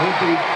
will be